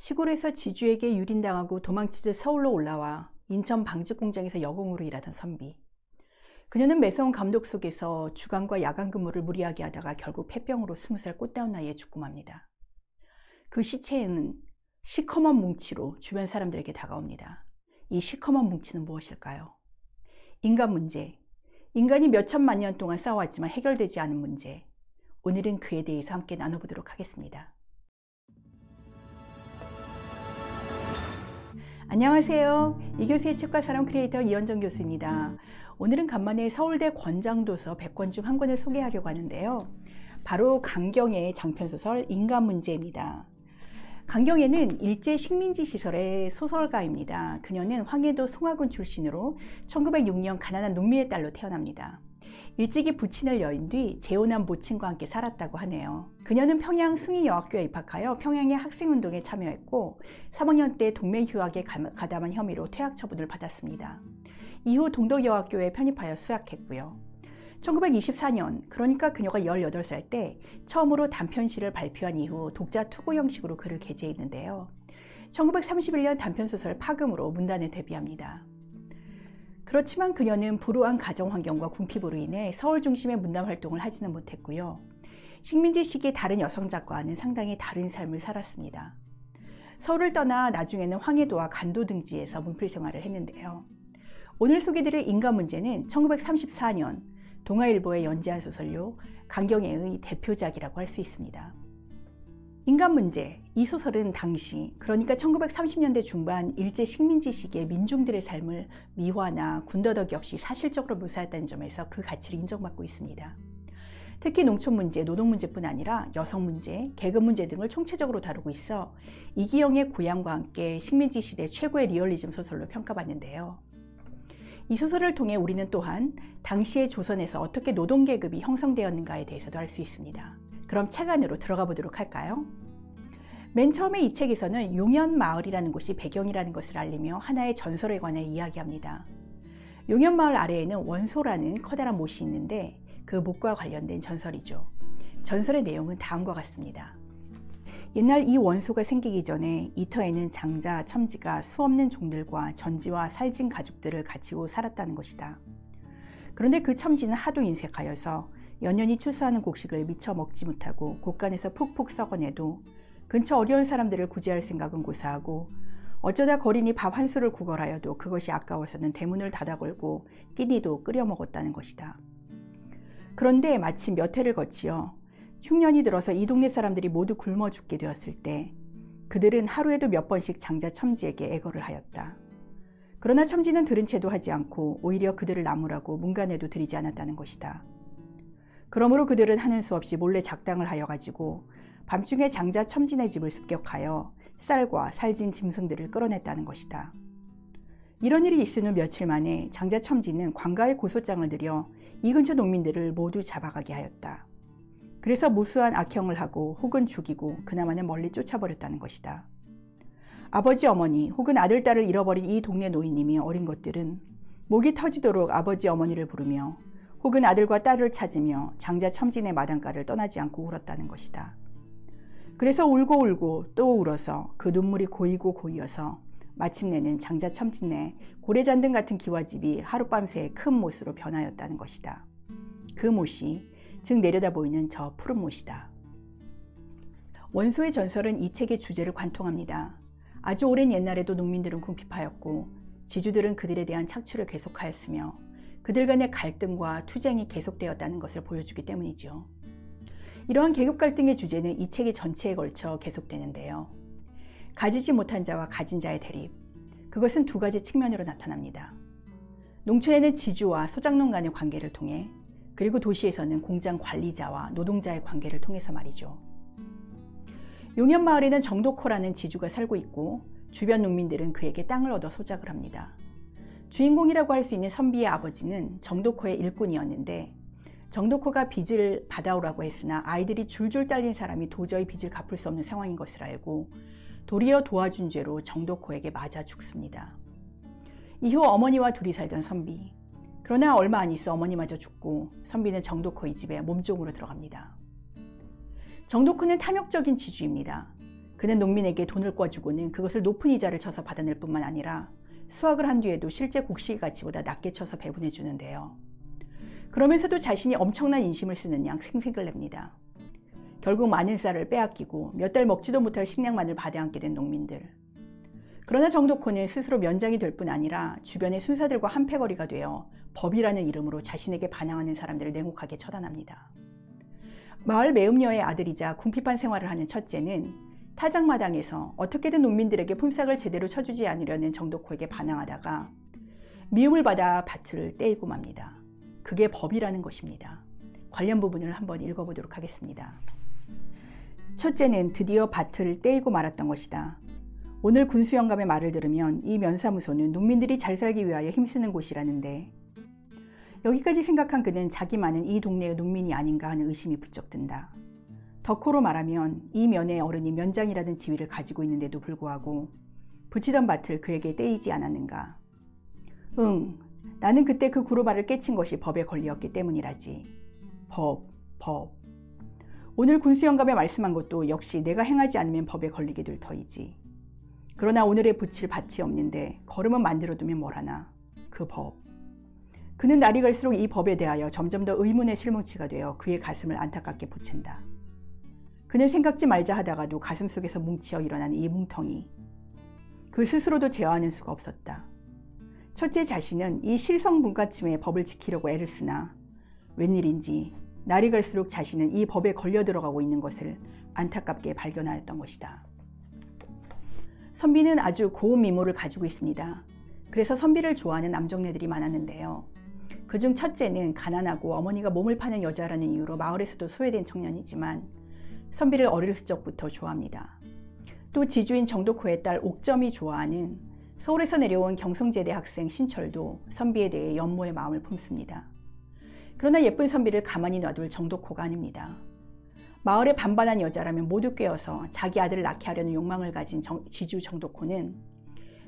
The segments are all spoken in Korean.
시골에서 지주에게 유린당하고 도망치듯 서울로 올라와 인천 방직 공장에서 여공으로 일하던 선비. 그녀는 매서운 감독 속에서 주간과 야간 근무를 무리하게 하다가 결국 폐병으로 스무 살 꽃다운 나이에 죽고 맙니다. 그 시체에는 시커먼 뭉치로 주변 사람들에게 다가옵니다. 이 시커먼 뭉치는 무엇일까요? 인간 문제. 인간이 몇 천만 년 동안 싸워왔지만 해결되지 않은 문제. 오늘은 그에 대해서 함께 나눠보도록 하겠습니다. 안녕하세요. 이교수의 책과 사람 크리에이터 이현정 교수입니다. 오늘은 간만에 서울대 권장도서 100권 중 한 권을 소개하려고 하는데요. 바로 강경의 장편소설 인간 문제입니다. 강경애는 일제 식민지 시설의 소설가입니다. 그녀는 황해도 송화군 출신으로 1906년 가난한 농민의 딸로 태어납니다. 일찍이 부친을 여인 뒤 재혼한 모친과 함께 살았다고 하네요. 그녀는 평양 숭의여학교에 입학하여 평양의 학생운동에 참여했고 3학년 때 동맹 휴학에 가담한 혐의로 퇴학 처분을 받았습니다. 이후 동덕여학교에 편입하여 수학했고요. 1924년, 그러니까 그녀가 18살 때 처음으로 단편시를 발표한 이후 독자 투고 형식으로 글을 게재했는데요. 1931년 단편소설 파금으로 문단에 데뷔합니다. 그렇지만 그녀는 불우한 가정 환경과 궁핍으로 인해 서울 중심의 문단 활동을 하지는 못했고요. 식민지 시기 다른 여성 작가와는 상당히 다른 삶을 살았습니다. 서울을 떠나 나중에는 황해도와 간도 등지에서 문필 생활을 했는데요. 오늘 소개드릴 인간 문제는 1934년 동아일보의 연재한 소설로 강경애의 대표작이라고 할 수 있습니다. 인간 문제. 이 소설은 당시, 그러니까 1930년대 중반 일제 식민지 시기의 민중들의 삶을 미화나 군더더기 없이 사실적으로 묘사했다는 점에서 그 가치를 인정받고 있습니다. 특히 농촌 문제, 노동 문제뿐 아니라 여성 문제, 계급 문제 등을 총체적으로 다루고 있어 이기영의 고향과 함께 식민지 시대 최고의 리얼리즘 소설로 평가받는데요. 이 소설을 통해 우리는 또한 당시의 조선에서 어떻게 노동계급이 형성되었는가에 대해서도 알 수 있습니다. 그럼 책 안으로 들어가 보도록 할까요? 맨 처음에 이 책에서는 용현 마을이라는 곳이 배경이라는 것을 알리며 하나의 전설에 관해 이야기합니다. 용현 마을 아래에는 원소라는 커다란 못이 있는데 그 못과 관련된 전설이죠. 전설의 내용은 다음과 같습니다. 옛날 이 원소가 생기기 전에 이 터에는 장자, 첨지가 수없는 종들과 전지와 살진 가족들을 가지고 살았다는 것이다. 그런데 그 첨지는 하도 인색하여서 연연히 추수하는 곡식을 미처 먹지 못하고 곳간에서 푹푹 썩어내도 근처 어려운 사람들을 구제할 생각은 고사하고 어쩌다 거린이 밥한 수를 구걸하여도 그것이 아까워서는 대문을 닫아 걸고 끼니도 끓여 먹었다는 것이다. 그런데 마침 몇 해를 거치어 흉년이 들어서 이 동네 사람들이 모두 굶어 죽게 되었을 때 그들은 하루에도 몇 번씩 장자 첨지에게 애거를 하였다. 그러나 첨지는 들은 채도 하지 않고 오히려 그들을 나무라고 문간에도 들이지 않았다는 것이다. 그러므로 그들은 하는 수 없이 몰래 작당을 하여 가지고 밤중에 장자 첨진의 집을 습격하여 쌀과 살진 짐승들을 끌어냈다는 것이다. 이런 일이 있은 후 며칠 만에 장자 첨진은 관가의 고소장을 들여 이 근처 농민들을 모두 잡아가게 하였다. 그래서 무수한 악형을 하고 혹은 죽이고 그나마는 멀리 쫓아버렸다는 것이다. 아버지 어머니 혹은 아들 딸을 잃어버린 이 동네 노인님이 어린 것들은 목이 터지도록 아버지 어머니를 부르며 혹은 아들과 딸을 찾으며 장자 첨진의 마당가를 떠나지 않고 울었다는 것이다. 그래서 울고 울고 또 울어서 그 눈물이 고이고 고이어서 마침내는 장자 첨진의 고래잔등 같은 기와집이 하룻밤새 큰 못으로 변하였다는 것이다. 그 못이 즉 내려다 보이는 저 푸른 못이다. 원소의 전설은 이 책의 주제를 관통합니다. 아주 오랜 옛날에도 농민들은 궁핍하였고 지주들은 그들에 대한 착취를 계속하였으며 그들 간의 갈등과 투쟁이 계속되었다는 것을 보여주기 때문이죠. 이러한 계급 갈등의 주제는 이 책의 전체에 걸쳐 계속되는데요. 가지지 못한 자와 가진 자의 대립. 그것은 두 가지 측면으로 나타납니다. 농촌에는 지주와 소작농 간의 관계를 통해 그리고 도시에서는 공장 관리자와 노동자의 관계를 통해서 말이죠. 용현 마을에는 정도코라는 지주가 살고 있고 주변 농민들은 그에게 땅을 얻어 소작을 합니다. 주인공이라고 할 수 있는 선비의 아버지는 정도코의 일꾼이었는데 정도코가 빚을 받아오라고 했으나 아이들이 줄줄 딸린 사람이 도저히 빚을 갚을 수 없는 상황인 것을 알고 도리어 도와준 죄로 정도코에게 맞아 죽습니다. 이후 어머니와 둘이 살던 선비, 그러나 얼마 안 있어 어머니마저 죽고 선비는 정도코의 집에 몸종으로 들어갑니다. 정도코는 탐욕적인 지주입니다. 그는 농민에게 돈을 꿔주고는 그것을 높은 이자를 쳐서 받아낼 뿐만 아니라 수확을 한 뒤에도 실제 곡식 가치보다 낮게 쳐서 배분해 주는데요. 그러면서도 자신이 엄청난 인심을 쓰는 양 생색을 냅니다. 결국 많은 쌀을 빼앗기고 몇 달 먹지도 못할 식량만을 받아안게 된 농민들. 그러나 정도코는 스스로 면장이 될 뿐 아니라 주변의 순사들과 한패거리가 되어 법이라는 이름으로 자신에게 반항하는 사람들을 냉혹하게 처단합니다. 마을 매음녀의 아들이자 궁핍한 생활을 하는 첫째는 타작마당에서 어떻게든 농민들에게 품삯을 제대로 쳐주지 않으려는 정도코에게 반항하다가 미움을 받아 밭을 떼이고 맙니다. 그게 법이라는 것입니다. 관련 부분을 한번 읽어보도록 하겠습니다. 첫째는 드디어 밭을 떼이고 말았던 것이다. 오늘 군수 영감의 말을 들으면 이 면사무소는 농민들이 잘 살기 위하여 힘쓰는 곳이라는데 여기까지 생각한 그는 자기만은 이 동네의 농민이 아닌가 하는 의심이 부쩍 든다. 덕호로 말하면 이 면의 어른이 면장이라는 지위를 가지고 있는데도 불구하고 붙이던 밭을 그에게 떼이지 않았는가. 응, 나는 그때 그 구루발을 깨친 것이 법에 걸리었기 때문이라지. 법, 법. 오늘 군수영감에 말씀한 것도 역시 내가 행하지 않으면 법에 걸리게 될 터이지. 그러나 오늘의 붙일 밭이 없는데 걸음은 만들어두면 뭘하나. 그 법. 그는 날이 갈수록 이 법에 대하여 점점 더 의문의 실뭉치가 되어 그의 가슴을 안타깝게 보챈다. 그는 생각지 말자 하다가도 가슴 속에서 뭉치어 일어난 이 뭉텅이. 그 스스로도 제어하는 수가 없었다. 첫째 자신은 이 실성분가침의 법을 지키려고 애를 쓰나 웬일인지 날이 갈수록 자신은 이 법에 걸려 들어가고 있는 것을 안타깝게 발견하였던 것이다. 선비는 아주 고운 미모를 가지고 있습니다. 그래서 선비를 좋아하는 남정네들이 많았는데요. 그중 첫째는 가난하고 어머니가 몸을 파는 여자라는 이유로 마을에서도 소외된 청년이지만 선비를 어릴 적부터 좋아합니다. 또 지주인 정도코의 딸 옥점이 좋아하는 서울에서 내려온 경성제 대 학생 신철도 선비에 대해 연모의 마음을 품습니다. 그러나 예쁜 선비를 가만히 놔둘 정도코가 아닙니다. 마을의 반반한 여자라면 모두 꿰어서 자기 아들을 낳게 하려는 욕망을 가진 정, 지주 정도코는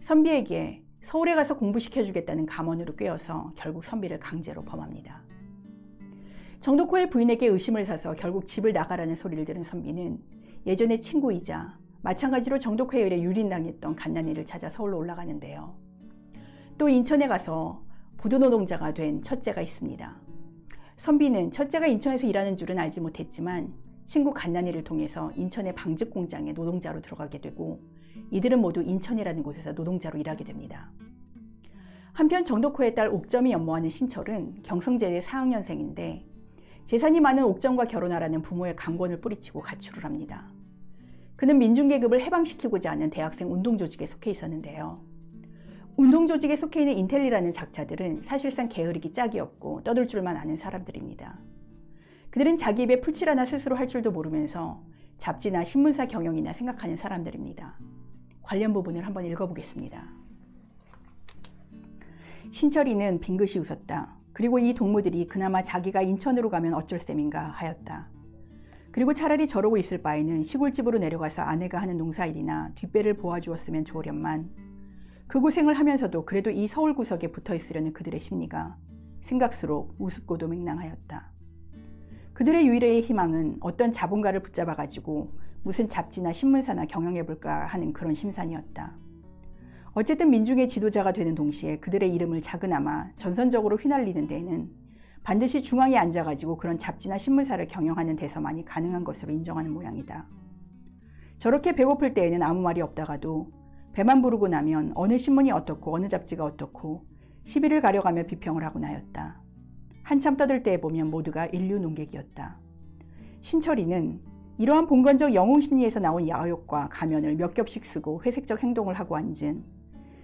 선비에게 서울에 가서 공부시켜주겠다는 감언으로 꿰어서 결국 선비를 강제로 범합니다. 정도코의 부인에게 의심을 사서 결국 집을 나가라는 소리를 들은 선비는 예전의 친구이자 마찬가지로 정도코에 의해 유린당했던 갓난이를 찾아 서울로 올라가는데요. 또 인천에 가서 부두노동자가 된 첫째가 있습니다. 선비는 첫째가 인천에서 일하는 줄은 알지 못했지만 친구 갓난이를 통해서 인천의 방직 공장에 노동자로 들어가게 되고 이들은 모두 인천이라는 곳에서 노동자로 일하게 됩니다. 한편 정덕호의 딸 옥점이 연모하는 신철은 경성제대 4학년생인데 재산이 많은 옥점과 결혼하라는 부모의 강권을 뿌리치고 가출을 합니다. 그는 민중계급을 해방시키고자 하는 대학생 운동조직에 속해 있었는데요. 운동조직에 속해 있는 인텔리라는 작자들은 사실상 게으르기 짝이 없고 떠들 줄만 아는 사람들입니다. 그들은 자기 입에 풀칠 하나 스스로 할 줄도 모르면서 잡지나 신문사 경영이나 생각하는 사람들입니다. 관련 부분을 한번 읽어보겠습니다. 신철이는 빙긋이 웃었다. 그리고 이 동무들이 그나마 자기가 인천으로 가면 어쩔 셈인가 하였다. 그리고 차라리 저러고 있을 바에는 시골집으로 내려가서 아내가 하는 농사일이나 뒷배를 보아주었으면 좋으련만 그 고생을 하면서도 그래도 이 서울 구석에 붙어 있으려는 그들의 심리가 생각수록 우습고도 맹랑하였다. 그들의 유일의 희망은 어떤 자본가를 붙잡아 가지고 무슨 잡지나 신문사나 경영해 볼까 하는 그런 심산이었다. 어쨌든 민중의 지도자가 되는 동시에 그들의 이름을 작은아마 전선적으로 휘날리는 데에는 반드시 중앙에 앉아가지고 그런 잡지나 신문사를 경영하는 데서만이 가능한 것으로 인정하는 모양이다. 저렇게 배고플 때에는 아무 말이 없다가도 배만 부르고 나면 어느 신문이 어떻고 어느 잡지가 어떻고 시비를 가려가며 비평을 하곤 하였다. 한참 떠들 때에 보면 모두가 인류 농객이었다. 신철이는 이러한 봉건적 영웅심리에서 나온 야욕과 가면을 몇 겹씩 쓰고 회색적 행동을 하고 앉은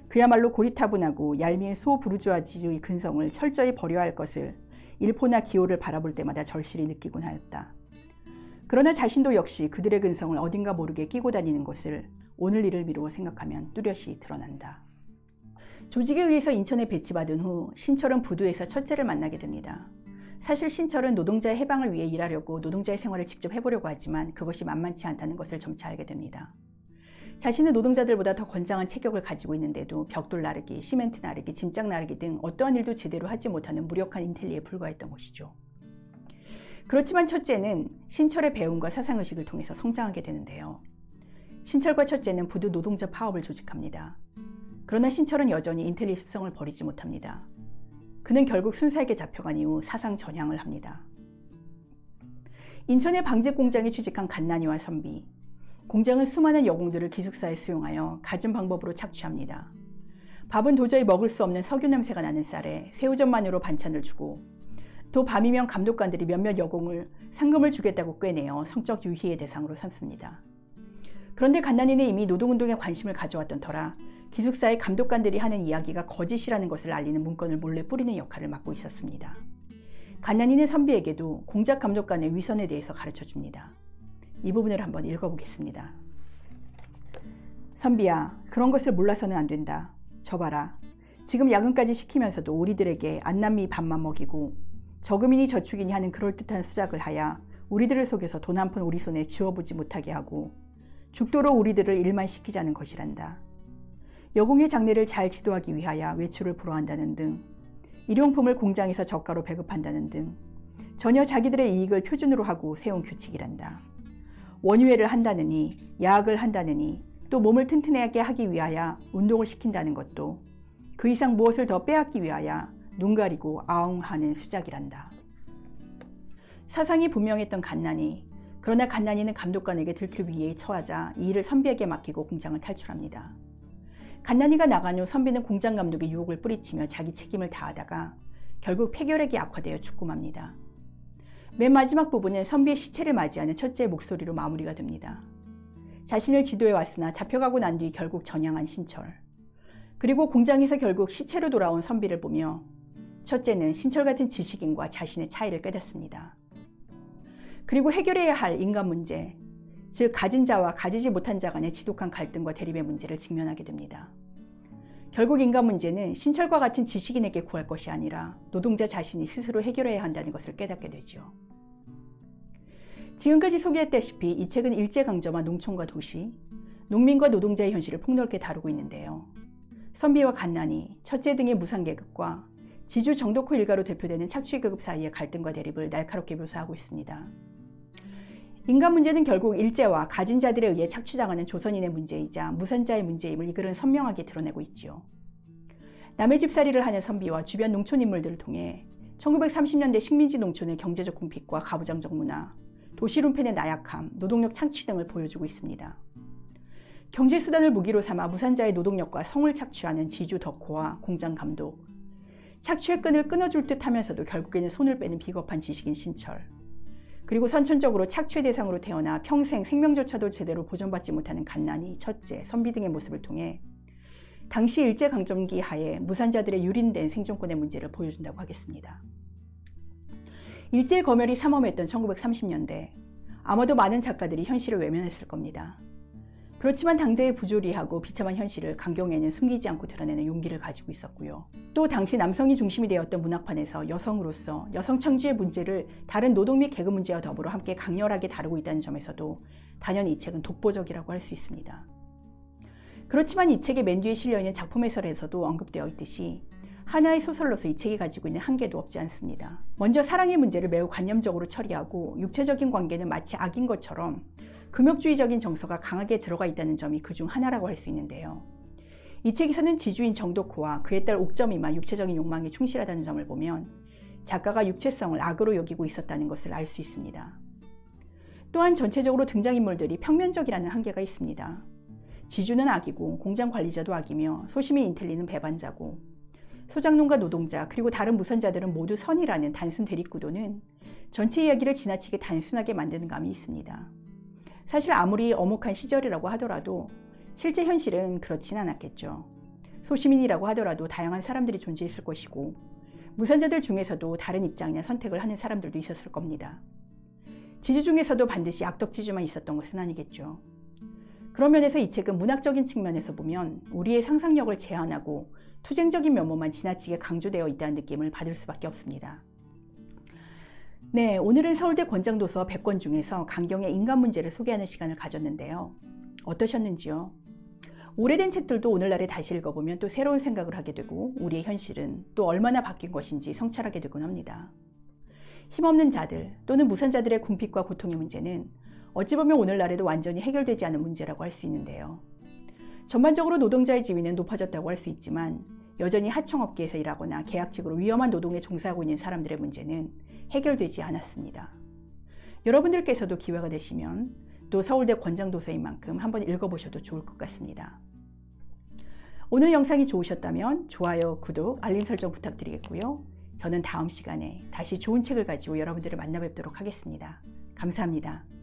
그야말로 고리타분하고 얄미운 소부르주아지의 근성을 철저히 버려야 할 것을 일포나 기호를 바라볼 때마다 절실히 느끼곤 하였다. 그러나 자신도 역시 그들의 근성을 어딘가 모르게 끼고 다니는 것을 오늘 일을 미루어 생각하면 뚜렷이 드러난다. 조직에 의해서 인천에 배치받은 후 신철은 부두에서 첫째를 만나게 됩니다. 사실 신철은 노동자의 해방을 위해 일하려고 노동자의 생활을 직접 해보려고 하지만 그것이 만만치 않다는 것을 점차 알게 됩니다. 자신은 노동자들보다 더 건장한 체격을 가지고 있는데도 벽돌 나르기, 시멘트 나르기, 짐짝 나르기 등 어떠한 일도 제대로 하지 못하는 무력한 인텔리에 불과했던 것이죠. 그렇지만 첫째는 신철의 배움과 사상의식을 통해서 성장하게 되는데요. 신철과 첫째는 부두 노동자 파업을 조직합니다. 그러나 신철은 여전히 인텔리 습성을 버리지 못합니다. 그는 결국 순사에게 잡혀간 이후 사상 전향을 합니다. 인천의 방직 공장에 취직한 갓난이와 선비. 공장은 수많은 여공들을 기숙사에 수용하여 갖은 방법으로 착취합니다. 밥은 도저히 먹을 수 없는 석유 냄새가 나는 쌀에 새우젓만으로 반찬을 주고 또 밤이면 감독관들이 몇몇 여공을 상금을 주겠다고 꿰내어 성적 유희의 대상으로 삼습니다. 그런데 갓난이는 이미 노동운동에 관심을 가져왔던 터라 기숙사의 감독관들이 하는 이야기가 거짓이라는 것을 알리는 문건을 몰래 뿌리는 역할을 맡고 있었습니다. 갓난이는 선비에게도 공작 감독관의 위선에 대해서 가르쳐 줍니다. 이 부분을 한번 읽어보겠습니다. 선비야, 그런 것을 몰라서는 안 된다. 저 봐라. 지금 야근까지 시키면서도 우리들에게 안남미 밥만 먹이고 저금이니 저축이니 하는 그럴듯한 수작을 하야 우리들을 속여서 돈 한 푼 우리 손에 쥐어보지 못하게 하고 죽도록 우리들을 일만 시키자는 것이란다. 여공의 장례를 잘 지도하기 위하여 외출을 불허한다는 등 일용품을 공장에서 저가로 배급한다는 등 전혀 자기들의 이익을 표준으로 하고 세운 규칙이란다. 원유회를 한다느니 야학을 한다느니 또 몸을 튼튼하게 하기 위하여 운동을 시킨다는 것도 그 이상 무엇을 더 빼앗기 위하여 눈 가리고 아웅하는 수작이란다. 사상이 분명했던 갓난이 그러나 갓난이는 감독관에게 들킬 위에 처하자 이 일을 선비에게 맡기고 공장을 탈출합니다. 갓난이가 나간 후 선비는 공장 감독의 유혹을 뿌리치며 자기 책임을 다하다가 결국 폐결핵이 악화되어 죽고 맙니다. 맨 마지막 부분은 선비의 시체를 맞이하는 첫째의 목소리로 마무리가 됩니다. 자신을 지도해 왔으나 잡혀가고 난 뒤 결국 전향한 신철. 그리고 공장에서 결국 시체로 돌아온 선비를 보며 첫째는 신철 같은 지식인과 자신의 차이를 깨닫습니다. 그리고 해결해야 할 인간 문제, 즉 가진 자와 가지지 못한 자 간의 지독한 갈등과 대립의 문제를 직면하게 됩니다. 결국 인간 문제는 신철과 같은 지식인에게 구할 것이 아니라 노동자 자신이 스스로 해결해야 한다는 것을 깨닫게 되죠. 지금까지 소개했다시피 이 책은 일제강점화 농촌과 도시, 농민과 노동자의 현실을 폭넓게 다루고 있는데요. 선비와 갓난이, 첫째 등의 무상계급과 지주 정덕호 일가로 대표되는 착취계급 사이의 갈등과 대립을 날카롭게 묘사하고 있습니다. 인간 문제는 결국 일제와 가진 자들에 의해 착취당하는 조선인의 문제이자 무산자의 문제임을 이 글은 선명하게 드러내고 있지요. 남의 집살이를 하는 선비와 주변 농촌 인물들을 통해 1930년대 식민지 농촌의 경제적 궁핍과 가부장적 문화, 도시 룸펜의 나약함, 노동력 창취 등을 보여주고 있습니다. 경제 수단을 무기로 삼아 무산자의 노동력과 성을 착취하는 지주 덕호와 공장 감독, 착취의 끈을 끊어줄 듯 하면서도 결국에는 손을 빼는 비겁한 지식인 신철, 그리고 선천적으로 착취 대상으로 태어나 평생 생명조차도 제대로 보존받지 못하는 갓난이, 첫째, 선비 등의 모습을 통해 당시 일제강점기 하에 무산자들의 유린된 생존권의 문제를 보여준다고 하겠습니다. 일제 검열이 삼엄했던 1930년대 아마도 많은 작가들이 현실을 외면했을 겁니다. 그렇지만 당대의 부조리하고 비참한 현실을 강경에는 숨기지 않고 드러내는 용기를 가지고 있었고요. 또 당시 남성이 중심이 되었던 문학판에서 여성으로서 여성 창조의 문제를 다른 노동 및 계급 문제와 더불어 함께 강렬하게 다루고 있다는 점에서도 단연 이 책은 독보적이라고 할 수 있습니다. 그렇지만 이 책의 맨 뒤에 실려있는 작품 해설에서도 언급되어 있듯이 하나의 소설로서 이 책이 가지고 있는 한계도 없지 않습니다. 먼저 사랑의 문제를 매우 관념적으로 처리하고 육체적인 관계는 마치 악인 것처럼 금욕주의적인 정서가 강하게 들어가 있다는 점이 그 중 하나라고 할 수 있는데요. 이 책에서는 지주인 정덕호와 그의 딸 옥점이만 육체적인 욕망에 충실하다는 점을 보면 작가가 육체성을 악으로 여기고 있었다는 것을 알 수 있습니다. 또한 전체적으로 등장인물들이 평면적이라는 한계가 있습니다. 지주는 악이고 공장 관리자도 악이며 소심이 인텔리는 배반자고 소작농과 노동자 그리고 다른 무선자들은 모두 선이라는 단순 대립구도는 전체 이야기를 지나치게 단순하게 만드는 감이 있습니다. 사실 아무리 어목한 시절이라고 하더라도 실제 현실은 그렇진 않았겠죠. 소시민이라고 하더라도 다양한 사람들이 존재했을 것이고 무산자들 중에서도 다른 입장이나 선택을 하는 사람들도 있었을 겁니다. 지주 중에서도 반드시 악덕 지주만 있었던 것은 아니겠죠. 그런 면에서 이 책은 문학적인 측면에서 보면 우리의 상상력을 제한하고 투쟁적인 면모만 지나치게 강조되어 있다는 느낌을 받을 수밖에 없습니다. 네, 오늘은 서울대 권장도서 100권 중에서 강경의 인간 문제를 소개하는 시간을 가졌는데요. 어떠셨는지요? 오래된 책들도 오늘날에 다시 읽어보면 또 새로운 생각을 하게 되고 우리의 현실은 또 얼마나 바뀐 것인지 성찰하게 되곤 합니다. 힘없는 자들 또는 무산자들의 궁핍과 고통의 문제는 어찌 보면 오늘날에도 완전히 해결되지 않은 문제라고 할 수 있는데요. 전반적으로 노동자의 지위는 높아졌다고 할 수 있지만 여전히 하청업계에서 일하거나 계약직으로 위험한 노동에 종사하고 있는 사람들의 문제는 해결되지 않았습니다. 여러분들께서도 기회가 되시면 또 서울대 권장도서인 만큼 한번 읽어보셔도 좋을 것 같습니다. 오늘 영상이 좋으셨다면 좋아요, 구독, 알림 설정 부탁드리겠고요. 저는 다음 시간에 다시 좋은 책을 가지고 여러분들을 만나 뵙도록 하겠습니다. 감사합니다.